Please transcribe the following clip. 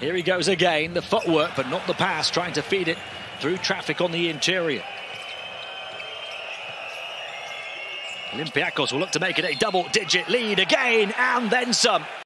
Here he goes again, the footwork, but not the pass, trying to feed it through traffic on the interior. Olympiacos will look to make it a double digit lead again, and then some.